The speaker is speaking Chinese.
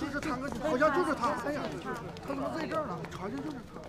就是他，好像就是他。哎呀，他怎么在这儿呢？好像就是他。